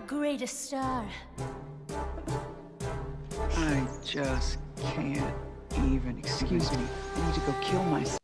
greatest star. I just can't even. Excuse me. I need to go kill myself.